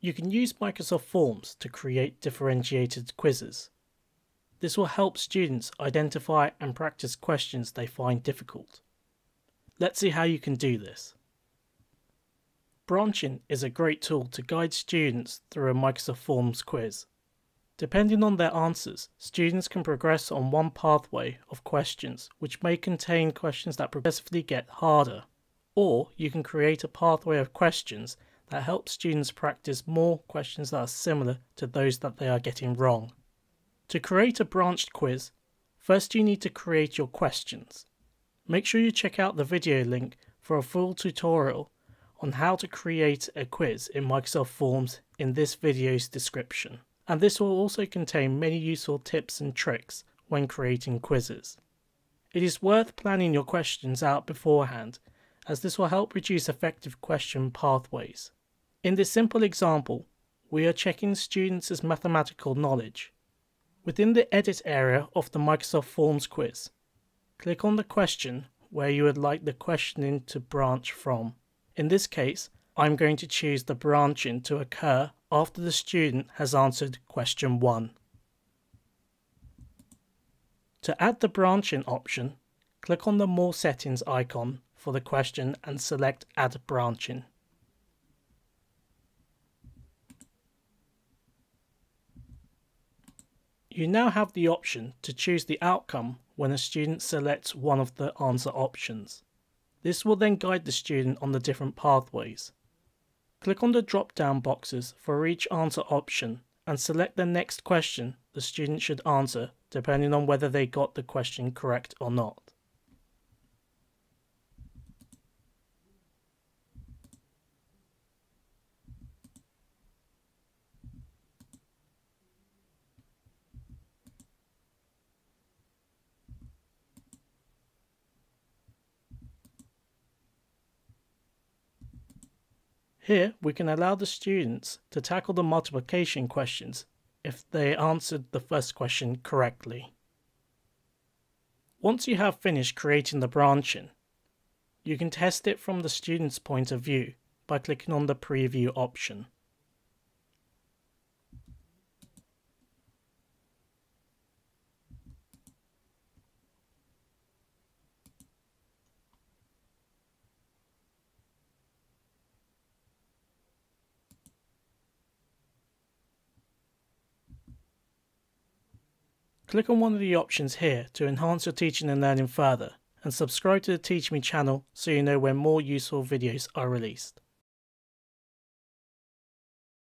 You can use Microsoft Forms to create differentiated quizzes. This will help students identify and practice questions they find difficult. Let's see how you can do this. Branching is a great tool to guide students through a Microsoft Forms quiz. Depending on their answers, students can progress on one pathway of questions which may contain questions that progressively get harder. Or you can create a pathway of questions that helps students practice more questions that are similar to those that they are getting wrong. To create a branched quiz, first you need to create your questions. Make sure you check out the video link for a full tutorial on how to create a quiz in Microsoft Forms in this video's description. And this will also contain many useful tips and tricks when creating quizzes. It is worth planning your questions out beforehand as this will help reduce effective question pathways. In this simple example, we are checking students' mathematical knowledge. Within the edit area of the Microsoft Forms quiz, click on the question where you would like the questioning to branch from. In this case, I'm going to choose the branching to occur after the student has answered question 1. To add the branching option, click on the More Settings icon for the question and select Add Branching. You now have the option to choose the outcome when a student selects one of the answer options. This will then guide the student on the different pathways. Click on the drop-down boxes for each answer option and select the next question the student should answer depending on whether they got the question correct or not. Here we can allow the students to tackle the multiplication questions if they answered the first question correctly. Once you have finished creating the branching, you can test it from the student's point of view by clicking on the preview option. Click on one of the options here to enhance your teaching and learning further and subscribe to the TeachMe channel so you know when more useful videos are released.